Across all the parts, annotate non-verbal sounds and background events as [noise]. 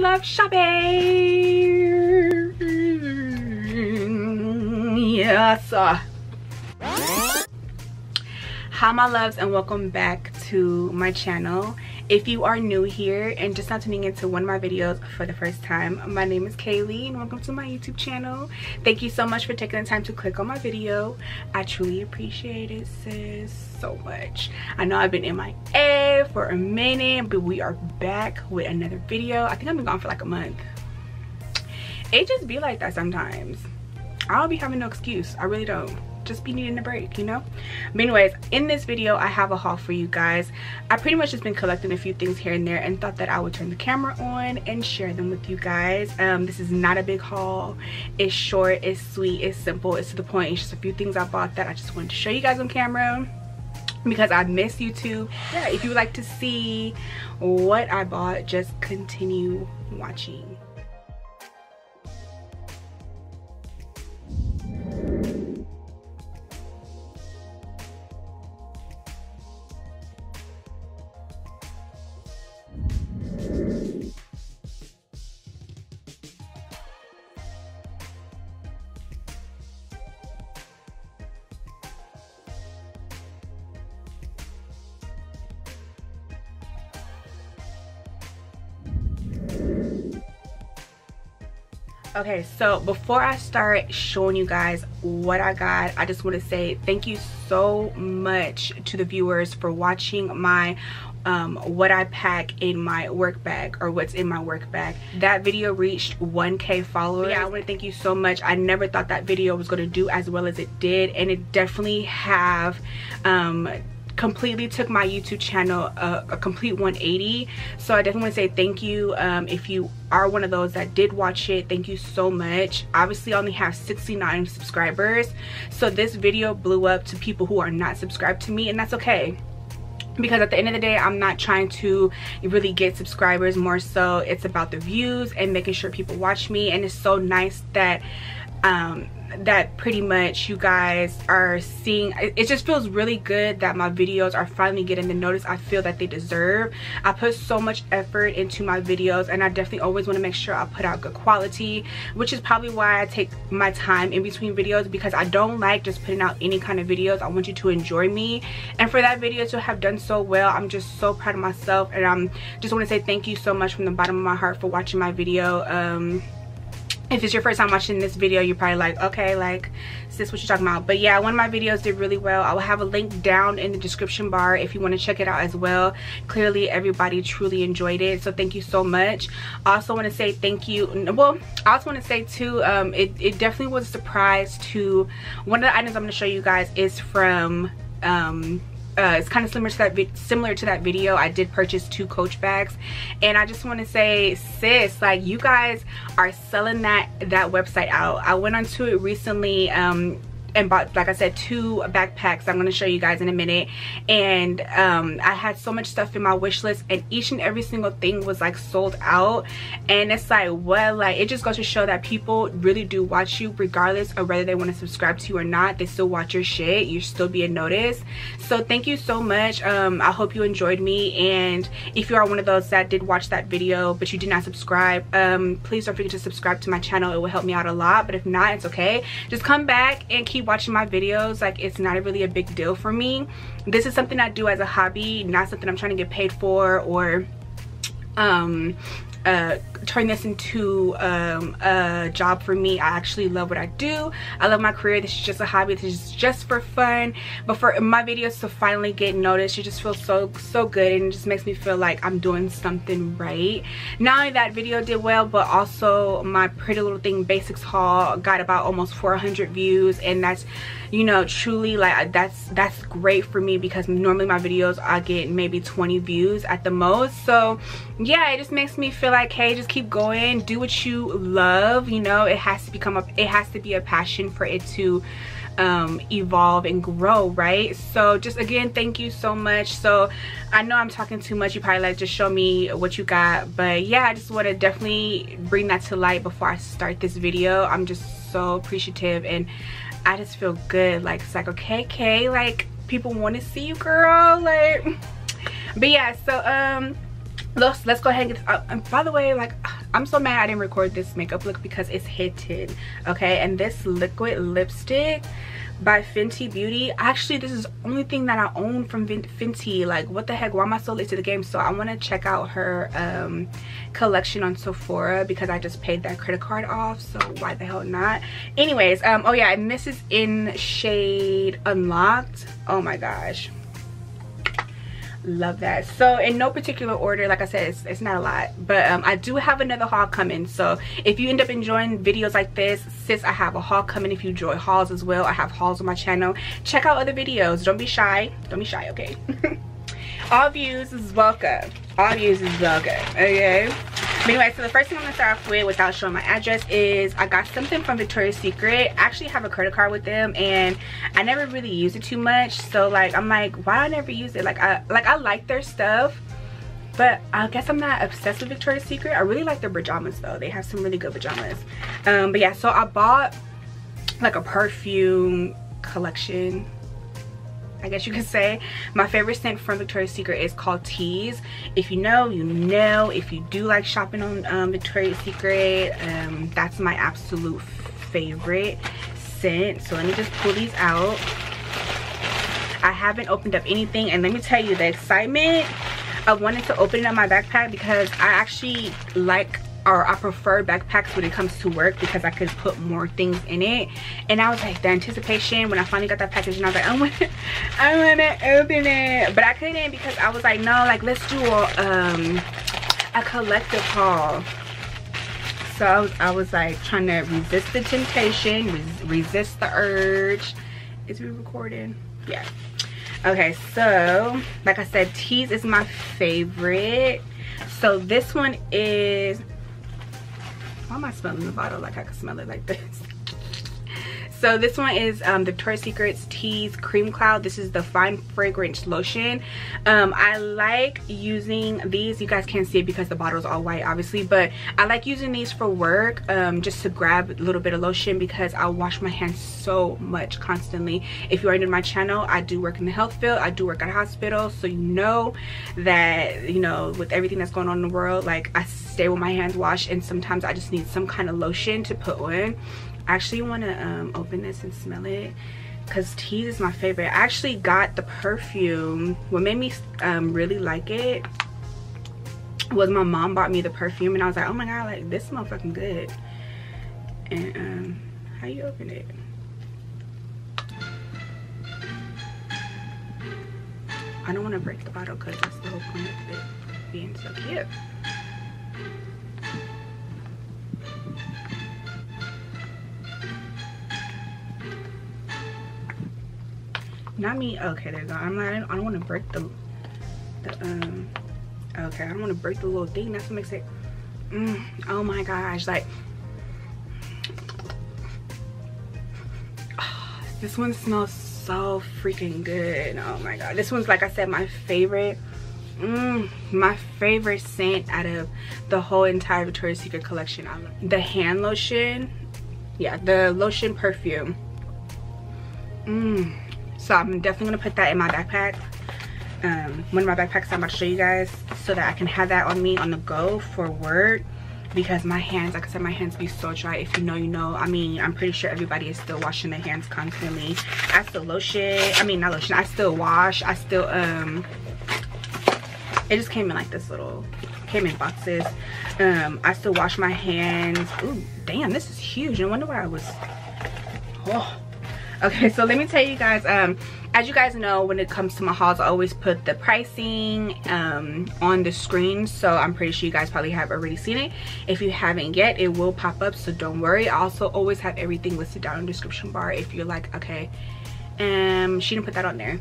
love shopping. Yes uh. hi my loves and welcome back to my channel if you are new here and just not tuning into one of my videos for the first time my name is Kailey and welcome to my youtube channel. Thank you so much for taking the time to click on my video. I truly appreciate it sis so much. I know i've been in my a for a minute but we are back with another video. I think i've been gone for like a month. It just be like that sometimes. I don't be having no excuse. I really don't just be needing a break you know? But anyways in this video i have a haul for you guys. I pretty much just been collecting a few things here and there and thought that i would turn the camera on and share them with you guys. Um this is not a big haul. It's short it's sweet it's simple it's to the point. It's just a few things i bought that i just wanted to show you guys on camera because I miss YouTube. Yeah, if you would like to see what I bought, just continue watching. Okay so before i start showing you guys what i got i just want to say thank you so much to the viewers for watching my um, what I pack in my work bag or what's in my work bag. That video reached 1k followers. Yeah, I want to thank you so much. I never thought that video was going to do as well as it did and it definitely have um, completely took my YouTube channel a, a, complete 180. So I definitely want to say thank you. Um, if you are one of those that did watch it, thank you so much. Obviously, I only have 69 subscribers. So this video blew up to people who are not subscribed to me and that's okay because at the end of the day i'm not trying to really get subscribers more so it's about the views and making sure people watch me and it's so nice that um that pretty much you guys are seeing. It just feels really good that my videos are finally getting the notice i feel that they deserve. I put so much effort into my videos and i definitely always want to make sure i put out good quality which is probably why i take my time in between videos because i don't like just putting out any kind of videos. I want you to enjoy me. And for that video to have done so well i'm just so proud of myself and i'm just want to say thank you so much from the bottom of my heart for watching my video. Um if it's your first time watching this video you're probably like okay like sis what you're talking about? But yeah one of my videos did really well. I will have a link down in the description bar if you want to check it out as well. Clearly everybody truly enjoyed it so thank you so much. Also want to say thank you well i also want to say too um it, it definitely was a surprise to one of the items i'm going to show you guys is from um uh, it's kind of similar to that similar to that video i did purchase two coach bags. And i just want to say sis like you guys are selling that that website out. I went onto it recently um and bought like i said two backpacks i'm going to show you guys in a minute. And um, i had so much stuff in my wish list and each and every single thing was like sold out. And it's like well like it just goes to show that people really do watch you regardless of whether they want to subscribe to you or not. They still watch your shit. You're still being noticed. So thank you so much. Um, i hope you enjoyed me. And if you are one of those that did watch that video but you did not subscribe um, please don't forget to subscribe to my channel. It will help me out a lot. But if not it's okay. Just come back and keep keep watching my videos like it's not really a big deal for me. This is something i do as a hobby not something i'm trying to get paid for or um uh, turn this into um, a job for me. I actually love what I do. I love my career. This is just a hobby. This is just for fun. But for my videos to finally get noticed, it just feels so, so good. And it just makes me feel like I'm doing something right. Not only that video did well, but also my Pretty Little Thing Basics haul got about almost 400 views. And that's, you know, truly like that's, that's great for me because normally my videos I get maybe 20 views at the most. So yeah, it just makes me feel like hey just keep going. Do what you love you know? It has to become a it has to be a passion for it to um, evolve and grow right? So just again thank you so much. So I know I'm talking too much. You probably like just show me what you got. But yeah I just want to definitely bring that to light before I start this video. I'm just so appreciative and I just feel good. Like it's like okay okay like people want to see you girl. Like but yeah so um let's let's go ahead and get uh, and by the way like i'm so mad i didn't record this makeup look because it's hidden okay and this liquid lipstick by Fenty Beauty. Actually, this is the only thing that I own from Fenty. Like, what the heck? Why am I so late to the game? So I want to check out her um, collection on Sephora because I just paid that credit card off. So why the hell not? Anyways, um, oh yeah, and this is in shade Unlocked. Oh my gosh love that. So in no particular order like i said it's, it's not a lot. But um, i do have another haul coming. So if you end up enjoying videos like this sis i have a haul coming if you enjoy hauls as well. I have hauls on my channel. Check out other videos. Don't be shy. Don't be shy okay [laughs] all views is welcome all views is welcome okay anyway, so the first thing I'm gonna start off with without showing my address is I got something from Victoria's Secret. I actually have a credit card with them and I never really use it too much. So like I'm like, why I never use it? Like I like I like their stuff. But I guess I'm not obsessed with Victoria's Secret. I really like their pajamas though. They have some really good pajamas. Um, but yeah, so I bought like a perfume collection I guess you could say. My favorite scent from Victoria's Secret is called Tease. If you know, you know. If you do like shopping on um, Victoria's Secret, um, that's my absolute favorite scent. So let me just pull these out. I haven't opened up anything and let me tell you the excitement of wanting to open it up my backpack because I actually like or I prefer backpacks when it comes to work because I could put more things in it. And I was like, the anticipation when I finally got that package and I was like, I want to, [laughs] open it. But I couldn't because I was like, no, like let's do a, um, a collective haul. So I was, I was like trying to resist the temptation, res resist the urge. Is we recording? Yeah. Okay, so like I said, Tease is my favorite. So this one is why am I smelling the bottle like I can smell it like this? [laughs] so this one is um, Victoria's Secret's Tease Cream Cloud. This is the Fine Fragrance Lotion. Um, I like using these. You guys can't see it because the bottle is all white, obviously. But I like using these for work um, just to grab a little bit of lotion because I wash my hands so much constantly. If you are new my channel, I do work in the health field. I do work at a hospital. So you know that, you know, with everything that's going on in the world, like I stay with my hands washed and sometimes I just need some kind of lotion to put on I actually want to um, open this and smell it because Tease is my favorite. I actually got the perfume. What made me um, really like it was my mom bought me the perfume and I was like, oh my god, like this smells fucking good. And um, how you open it? I don't want to break the bottle because that's the whole point of it being so cute. Not me. Okay there you go. I'm not i don't want to break the the um okay i don't want to break the little thing. That's what makes it mm, oh my gosh like oh, [sighs] this one smells so freaking good. Oh my god this one's like i said my favorite mm, my favorite scent out of the whole entire victoria's secret collection. The hand lotion. Yeah the lotion perfume. Mmm so i'm definitely gonna put that in my backpack um one of my backpacks i'm about to show you guys so that i can have that on me on the go for work because my hands like i said my hands be so dry. If you know you know. I mean i'm pretty sure everybody is still washing their hands constantly. I still lotion i mean not lotion i still wash i still um it just came in like this little came in boxes. Um i still wash my hands. Ooh, damn this is huge. No wonder why i was oh okay so let me tell you guys um as you guys know when it comes to my hauls i always put the pricing um on the screen. So i'm pretty sure you guys probably have already seen it. If you haven't yet it will pop up so don't worry. I also always have everything listed down in the description bar if you're like okay um she didn't put that on there.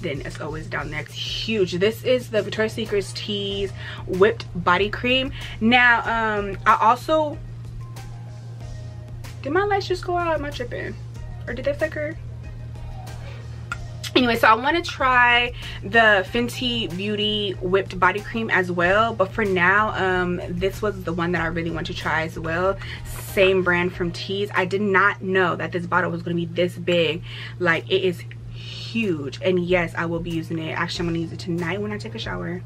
Then it's always down there. It's huge. This is the victoria's secret's tease whipped body cream. Now um i also did my just go out? Am i tripping or did they flicker? anyway so i want to try the fenty beauty whipped body cream as well but for now um this was the one that i really want to try as well same brand from tease i did not know that this bottle was going to be this big like it is huge and yes i will be using it actually i'm to use it tonight when i take a shower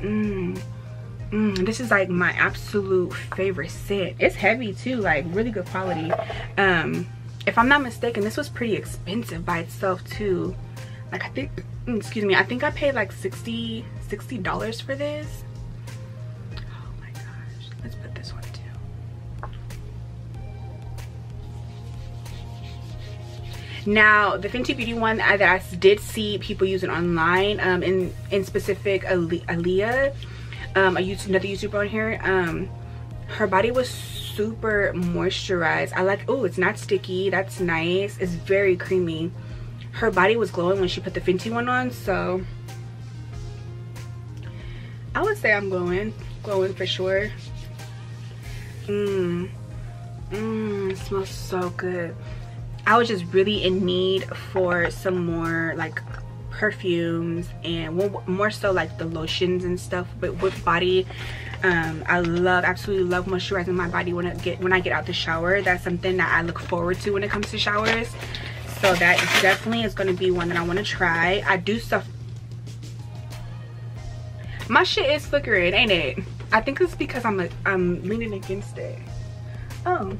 mm. Mm, this is like my absolute favorite scent. It's heavy too, like really good quality. Um, if I'm not mistaken, this was pretty expensive by itself too. Like I think, mm, excuse me, I think I paid like 60 $60 for this. Oh my gosh, let's put this one too. Now, the Fenty Beauty one that I did see people using online, um, in, in specific Aaliyah, um, I used another YouTuber on here, um, her body was super moisturized. I like, oh, it's not sticky. That's nice. It's very creamy. Her body was glowing when she put the Fenty one on, so I would say I'm glowing. Glowing for sure. Mmm. Mmm, smells so good. I was just really in need for some more like perfumes and more so like the lotions and stuff but with body um, i love absolutely love moisturizing my body when i get when i get out the shower. That's something that i look forward to when it comes to showers. So that definitely is going to be one that i want to try. I do stuff. My shit is flickering ain't it? I think it's because i'm a, i'm leaning against it. Oh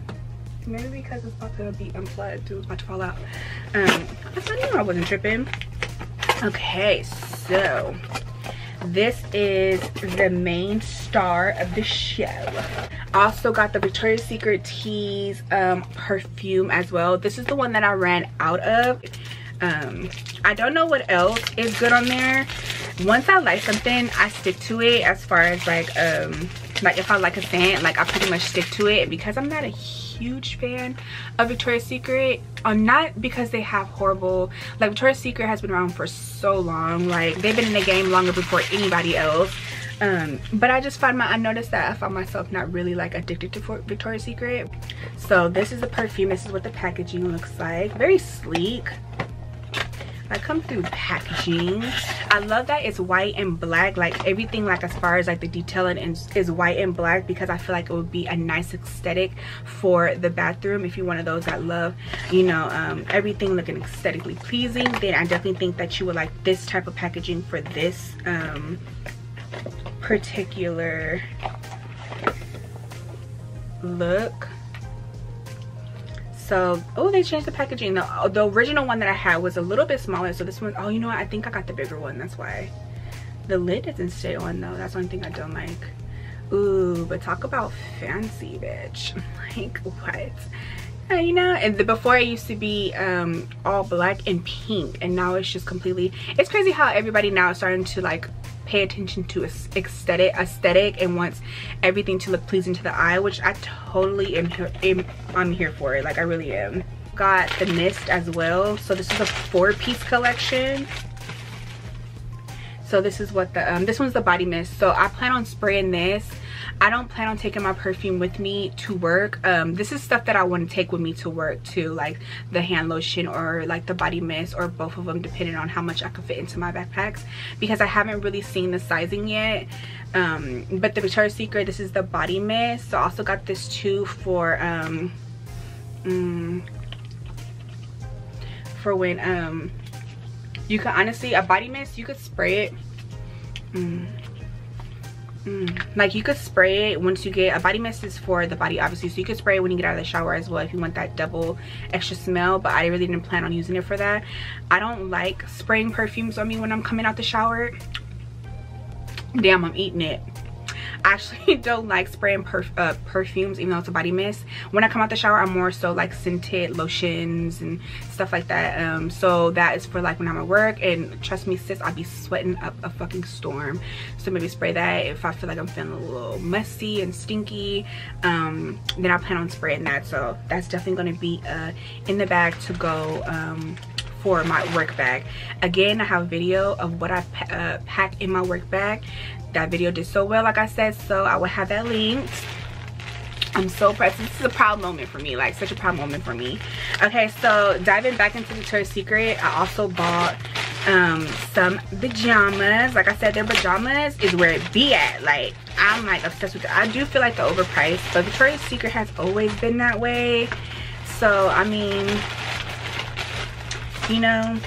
maybe because it's about to be unplugged. It was about to fall out. Um i thought you know i wasn't tripping. Okay so this is the main star of the show. I also got the victoria's secret tease um, perfume as well. This is the one that i ran out of. Um, i don't know what else is good on there. Once i like something i stick to it as far as like um like if i like a scent like i pretty much stick to it. Because i'm not a huge fan of Victoria's Secret. Um, not because they have horrible, like Victoria's Secret has been around for so long. Like they've been in the game longer before anybody else. Um, but I just find my, I noticed that I found myself not really like addicted to Victoria's Secret. So this is a perfume. This is what the packaging looks like. Very sleek. I come through packaging. I love that it's white and black. Like everything like as far as like the detailing is, white and black because I feel like it would be a nice aesthetic for the bathroom if you're one of those that love, you know, um, everything looking aesthetically pleasing. Then I definitely think that you would like this type of packaging for this um, particular look so oh they changed the packaging. The, the original one that i had was a little bit smaller. So this one oh you know what? I think i got the bigger one. That's why. The lid doesn't stay on though. That's one thing i don't like. Ooh but talk about fancy bitch. [laughs] Like what? Uh, you know and the, before it used to be um all black and pink and now it's just completely it's crazy how everybody now is starting to like pay attention to aesthetic aesthetic and wants everything to look pleasing to the eye which i totally am, am i'm here for it. Like i really am. Got the mist as well. So this is a four piece collection. So this is what the um this one's the body mist. So i plan on spraying this I don't plan on taking my perfume with me to work. Um, this is stuff that I want to take with me to work too, like the hand lotion or like the body mist or both of them depending on how much I can fit into my backpacks because I haven't really seen the sizing yet. Um, but the Victoria's Secret, this is the body mist. So I also got this too for, um, mm, for when, um, you can honestly, a body mist, you could spray it. Mm Mm. Like you could spray it once you get a body mist is for the body obviously so you could spray it when you get out of the shower as well if you want that double extra smell but I really didn't plan on using it for that. I don't like spraying perfumes on me when I'm coming out the shower. Damn I'm eating it. Actually [laughs] don't like spraying perf uh, perfumes even though it's a body mist. When I come out the shower, I'm more so like scented lotions and stuff like that. Um, so that is for like when I'm at work and trust me sis, I'll be sweating up a fucking storm. So maybe spray that if I feel like I'm feeling a little messy and stinky. Um, then I plan on spraying that. So that's definitely going to be uh, in the bag to go um, for my work bag again i have a video of what i uh, pack in my work bag that video did so well like i said so i will have that linked i'm so pressed this is a proud moment for me like such a proud moment for me. Okay so diving back into victoria's secret i also bought um some pajamas. Like i said their pajamas is where it be at. Like i'm like obsessed with it. I do feel like the overpriced but victoria's secret has always been that way. So i mean you know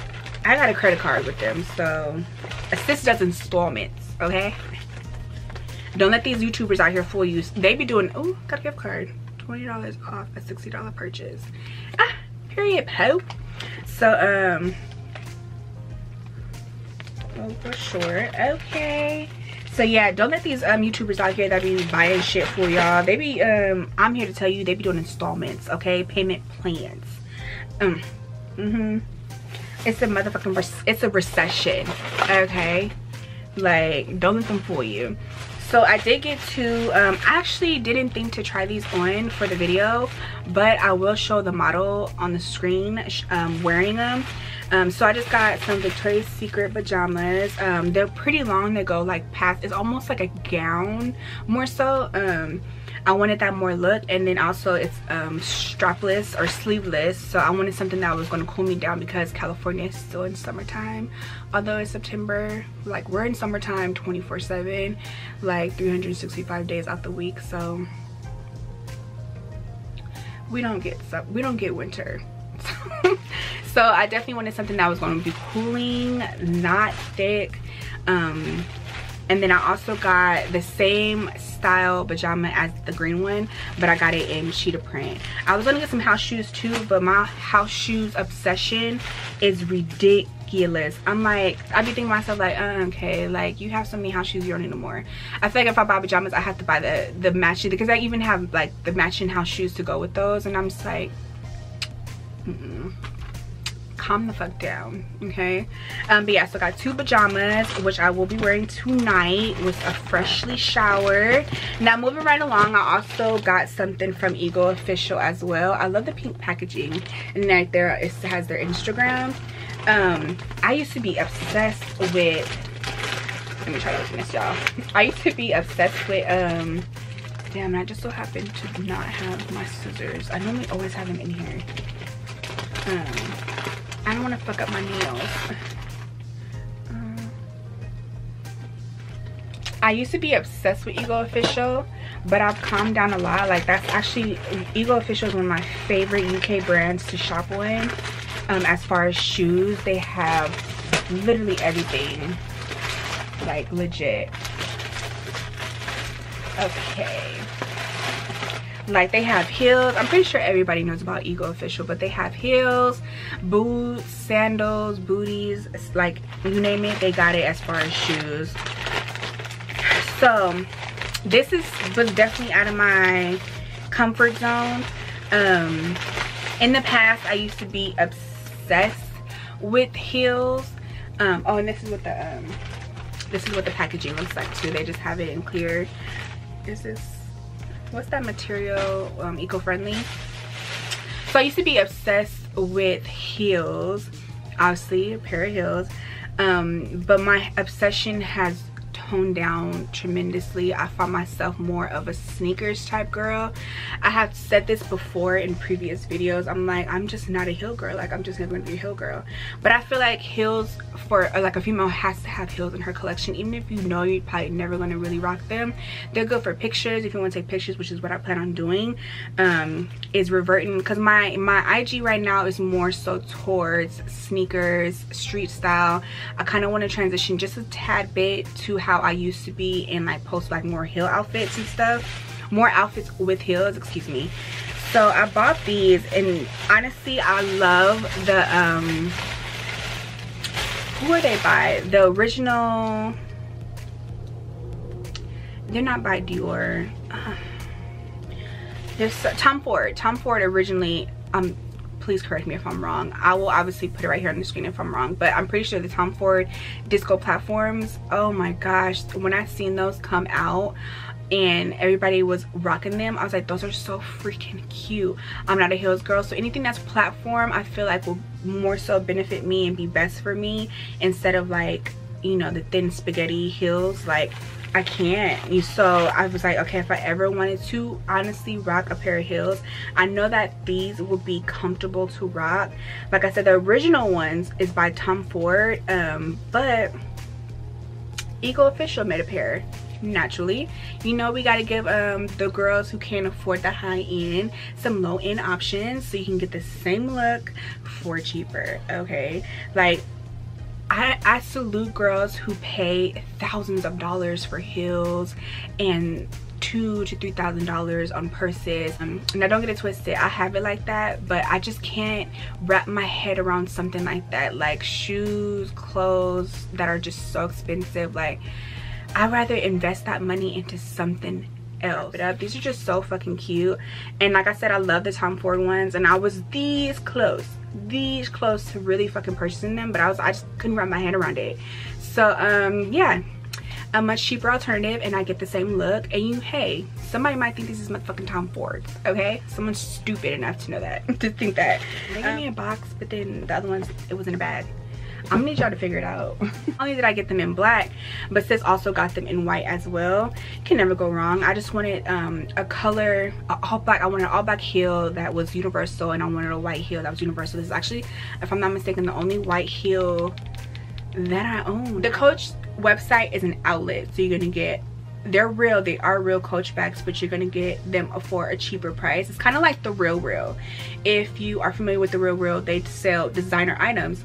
i got a credit card with them so assist does installments okay? Don't let these youtubers out here fool you. They be doing oh got a gift card. 20 dollars off a 60 dollar purchase. Ah period po so um oh for sure okay. So yeah don't let these um youtubers out here that be buying shit for y'all. They be um i'm here to tell you they be doing installments okay? Payment plans. Um mm-hmm. It's a motherfucking it's a recession okay like don't let them fool you. So i did get two um i actually didn't think to try these on for the video but i will show the model on the screen um, wearing them um, so i just got some victoria's secret pajamas. Um, they're pretty long they go like past it's almost like a gown more so. Um, I wanted that more look and then also it's um, strapless or sleeveless so I wanted something that was going to cool me down because California is still in summertime. Although it's September like we're in summertime 24 7 like 365 days out the week so we don't get we don't get winter [laughs] so I definitely wanted something that was going to be cooling not thick um and then I also got the same style pajama as the green one but I got it in cheetah print. I was gonna get some house shoes too but my house shoes obsession is ridiculous. I'm like I be thinking myself like uh, okay like you have so many house shoes you don't need no more. I feel like if I buy pajamas I have to buy the the matching because I even have like the matching house shoes to go with those and I'm just like mm -mm calm the fuck down okay? Um but yeah so I got two pajamas which i will be wearing tonight with a freshly showered. Now moving right along i also got something from ego official as well. I love the pink packaging and right there it has their instagram. Um i used to be obsessed with let me try to open this y'all. I used to be obsessed with um damn i just so happen to not have my scissors. I normally always have them in here. Um I don't want to fuck up my nails. Um, I used to be obsessed with Ego Official, but I've calmed down a lot. Like that's actually, Ego Official is one of my favorite UK brands to shop with. Um, as far as shoes, they have literally everything. Like legit. Okay like they have heels. I'm pretty sure everybody knows about ego official but they have heels boots sandals booties like you name it they got it as far as shoes. So this is was definitely out of my comfort zone. Um in the past i used to be obsessed with heels. Um oh and this is what the um this is what the packaging looks like too. They just have it in clear. Is this is what's that material um, eco-friendly? So i used to be obsessed with heels obviously a pair of heels um, but my obsession has toned down tremendously. I find myself more of a sneakers type girl. I have said this before in previous videos. I'm like i'm just not a heel girl. Like i'm just never gonna be a heel girl. But i feel like heels for like a female has to have heels in her collection. Even if you know you're probably never to really rock them they're good for pictures. If you want to take pictures which is what i plan on doing um is reverting because my my ig right now is more so towards sneakers street style. I kind of want to transition just a tad bit to how i used to be and like post like more heel outfits and stuff more outfits with heels excuse me so i bought these and honestly i love the um who are they by? The original, they're not by Dior. Uh, there's Tom Ford. Tom Ford originally, um, please correct me if I'm wrong. I will obviously put it right here on the screen if I'm wrong, but I'm pretty sure the Tom Ford disco platforms, oh my gosh, when I seen those come out, and everybody was rocking them i was like those are so freaking cute i'm not a heels girl so anything that's platform i feel like will more so benefit me and be best for me instead of like you know the thin spaghetti heels like I can't. You so I was like, okay, if I ever wanted to honestly rock a pair of heels, I know that these would be comfortable to rock. Like I said, the original ones is by Tom Ford, um, but Ego Official made a pair naturally you know we got to give um the girls who can't afford the high end some low end options so you can get the same look for cheaper okay like I, I salute girls who pay thousands of dollars for heels and two to three thousand dollars on purses. Um, now don't get it twisted. I have it like that but i just can't wrap my head around something like that. Like shoes clothes that are just so expensive. Like i'd rather invest that money into something else. These are just so fucking cute. And like i said i love the tom ford ones and i was these close these close to really fucking purchasing them but i was i just couldn't wrap my hand around it. So um yeah a much cheaper alternative and I get the same look. And you hey somebody might think this is my fucking Tom Ford okay? Someone's stupid enough to know that [laughs] to think that. They gave um, me a box but then the other ones it was in a bag I'm gonna need y'all to figure it out. Not [laughs] only did I get them in black, but sis also got them in white as well. Can never go wrong. I just wanted um, a color, a all black. I wanted an all black heel that was universal, and I wanted a white heel that was universal. This is actually, if I'm not mistaken, the only white heel that I own. The Coach website is an outlet so you're gonna get they're real they are real coach bags but you're gonna get them for a cheaper price it's kind of like the real real if you are familiar with the real real they sell designer items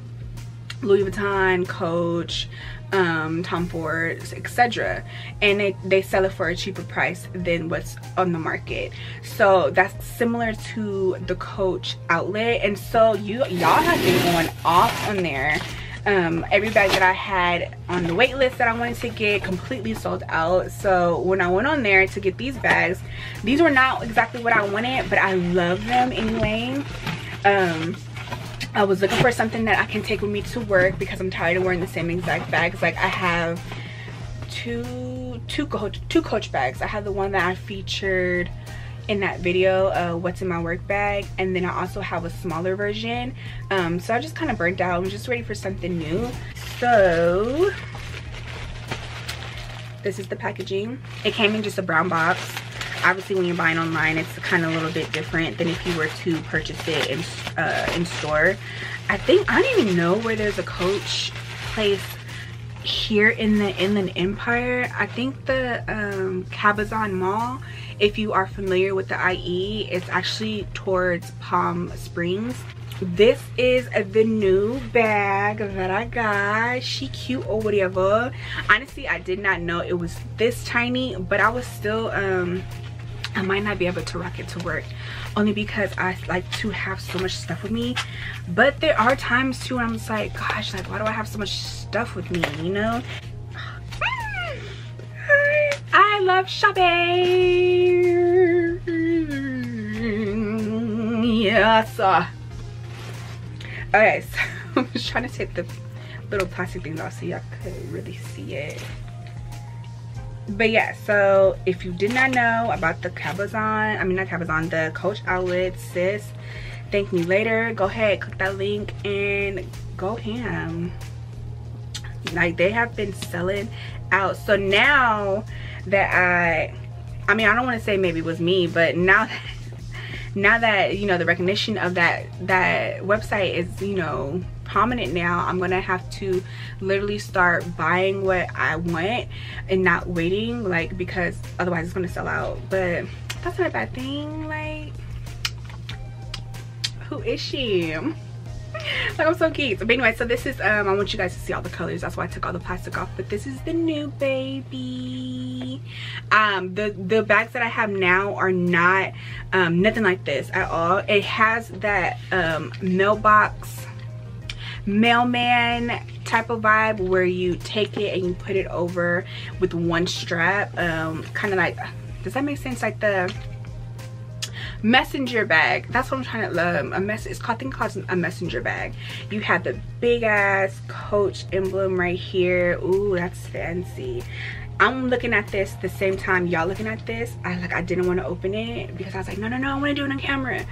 louis vuitton coach um, tom ford etc and they, they sell it for a cheaper price than what's on the market so that's similar to the coach outlet and so you y'all have been going off on there um, every bag that I had on the wait list that I wanted to get completely sold out. So when I went on there to get these bags, these were not exactly what I wanted, but I love them anyway. Um, I was looking for something that I can take with me to work because I'm tired of wearing the same exact bags. Like I have two, two coach, two coach bags. I have the one that I featured in that video uh, what's in my work bag and then I also have a smaller version. Um, so I just kind of burnt out. I'm just ready for something new. So this is the packaging. It came in just a brown box obviously when you're buying online it's kind of a little bit different than if you were to purchase it in, uh, in store I think I don't even know where there's a coach place here in the Inland Empire. I think the um, Cabazon Mall, if you are familiar with the IE, it's actually towards Palm Springs. This is the new bag that I got. She cute or whatever. Honestly, I did not know it was this tiny, but I was still um, I might not be able to rock it to work only because I like to have so much stuff with me. But there are times too when I'm just like gosh like why do I have so much stuff with me you know? I love shopping. Yes. Okay so [laughs] I'm just trying to take the little plastic things off so y'all could really see it but yeah so if you did not know about the cabazon i mean not cabazon the coach outlet sis thank me later. Go ahead click that link and go ham. Like they have been selling out. So now that i i mean i don't want to say maybe it was me but now that [laughs] now that you know the recognition of that that website is you know prominent now i'm gonna have to literally start buying what i want and not waiting like because otherwise it's gonna sell out. But that's not a bad thing like who is she? [laughs] Like i'm so cute. But anyway so this is um i want you guys to see all the colors. That's why i took all the plastic off. But this is the new baby. Um the the bags that i have now are not um nothing like this at all. It has that um mailbox mailman type of vibe where you take it and you put it over with one strap um kind of like does that make sense? Like the messenger bag. That's what i'm trying to um, a mess it's called I think called a messenger bag. You have the big ass coach emblem right here. Ooh, that's fancy. I'm looking at this the same time y'all looking at this. I like i didn't want to open it because i was like no no no i want to do it on camera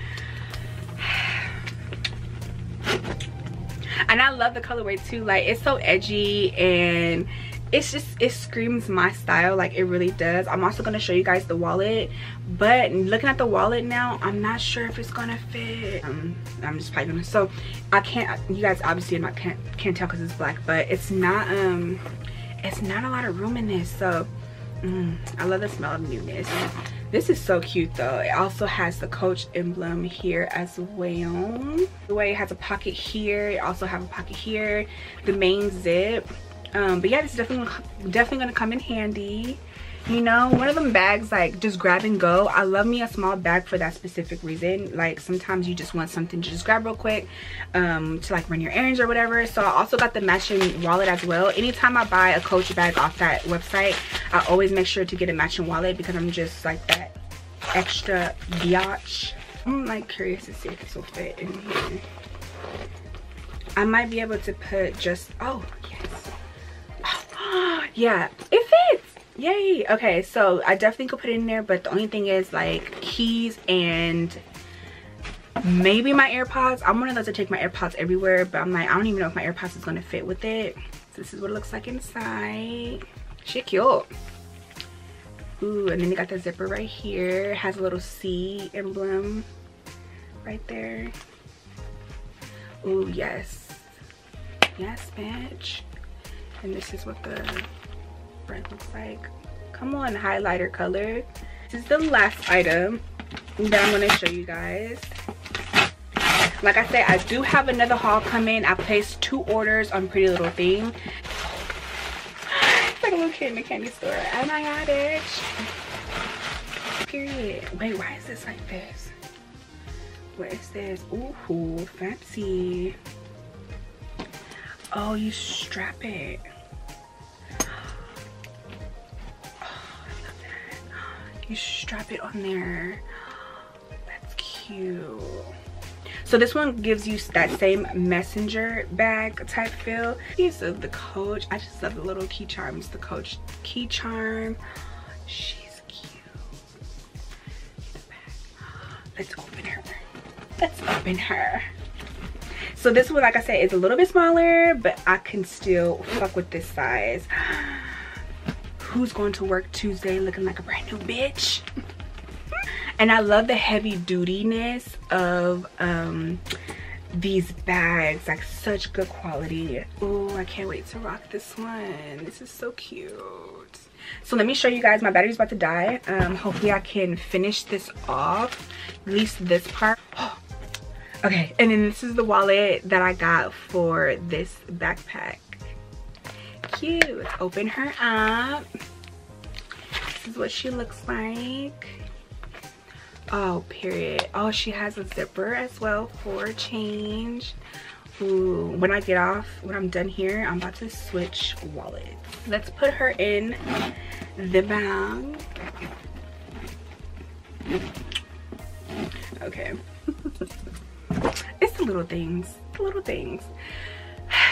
and i love the colorway too like it's so edgy and it's just it screams my style like it really does. I'm also going to show you guys the wallet but looking at the wallet now i'm not sure if it's gonna fit. Um, i'm just probably gonna so i can't you guys obviously not can't can't tell because it's black but it's not um it's not a lot of room in this so mm, i love the smell of newness this is so cute though. It also has the coach emblem here as well. The way it has a pocket here it also have a pocket here the main zip. Um but yeah this is definitely definitely gonna come in handy you know one of them bags like just grab and go. I love me a small bag for that specific reason. Like sometimes you just want something to just grab real quick um to like run your errands or whatever. So i also got the matching wallet as well. Anytime i buy a coach bag off that website i always make sure to get a matching wallet because i'm just like that extra biatch. I'm like curious to see if this will fit in here. I might be able to put just oh yes. [gasps] Yeah it fits yay. Okay so i definitely could put it in there but the only thing is like keys and maybe my airpods. I'm one of those to take my airpods everywhere but i'm like i don't even know if my airpods is going to fit with it. So this is what it looks like inside. She cute. Ooh and then they got the zipper right here. It has a little c emblem right there. Ooh yes. Yes bitch. And this is what the looks like come on highlighter color. This is the last item that i'm going to show you guys. Like i said i do have another haul coming. I placed two orders on pretty little thing. It's like a little kid in the candy store oh my god bitch period. Wait why is this like this? What is this? Ooh fancy. Oh you strap it you strap it on there. That's cute. So this one gives you that same messenger bag type feel. These are the coach. I just love the little key charms the coach key charm. She's cute. Let's open her. Let's open her. So this one like i said is a little bit smaller but i can still fuck with this size who's going to work Tuesday looking like a brand new bitch. and I love the heavy dutiness of um, these bags, like such good quality. Oh, I can't wait to rock this one. This is so cute. So let me show you guys, my battery's about to die. Um, hopefully I can finish this off, at least this part. [gasps] okay, and then this is the wallet that I got for this backpack cute. Let's open her up. This is what she looks like. Oh, period. Oh, she has a zipper as well for change. Ooh, when I get off, when I'm done here, I'm about to switch wallets. Let's put her in the bag. Okay. [laughs] it's the little things, the little things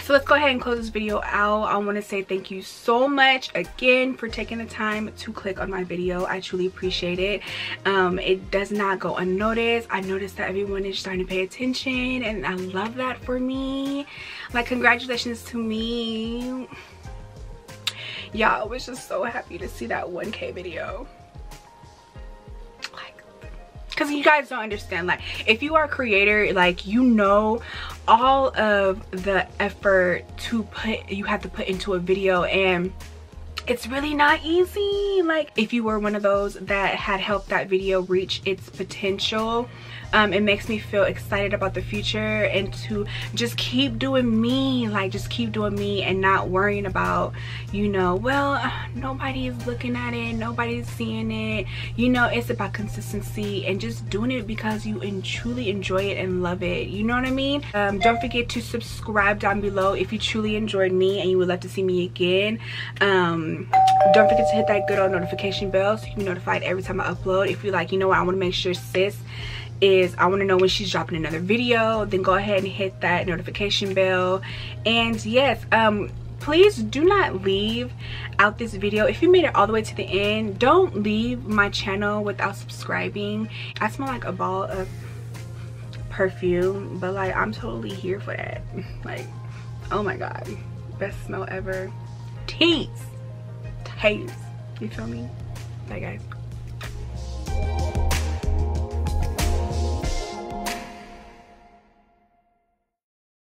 so let's go ahead and close this video out. I want to say thank you so much again for taking the time to click on my video. I truly appreciate it. Um, it does not go unnoticed. I noticed that everyone is starting to pay attention and i love that for me. Like congratulations to me. I was just so happy to see that 1k video because you guys don't understand like if you are a creator like you know all of the effort to put you have to put into a video and it's really not easy. Like if you were one of those that had helped that video reach its potential um, it makes me feel excited about the future and to just keep doing me like just keep doing me and not worrying about you know well [sighs] nobody's looking at it nobody's seeing it. You know it's about consistency and just doing it because you and truly enjoy it and love it. You know what i mean? Um, don't forget to subscribe down below if you truly enjoyed me and you would love to see me again. Um, don't forget to hit that good old notification bell so you can be notified every time i upload. If you like you know what? I want to make sure sis is I want to know when she's dropping another video then go ahead and hit that notification bell. And yes um please do not leave out this video. If you made it all the way to the end don't leave my channel without subscribing. I smell like a ball of perfume but like I'm totally here for that. [laughs] Like oh my god. Best smell ever. Tease taste. You feel me? Bye guys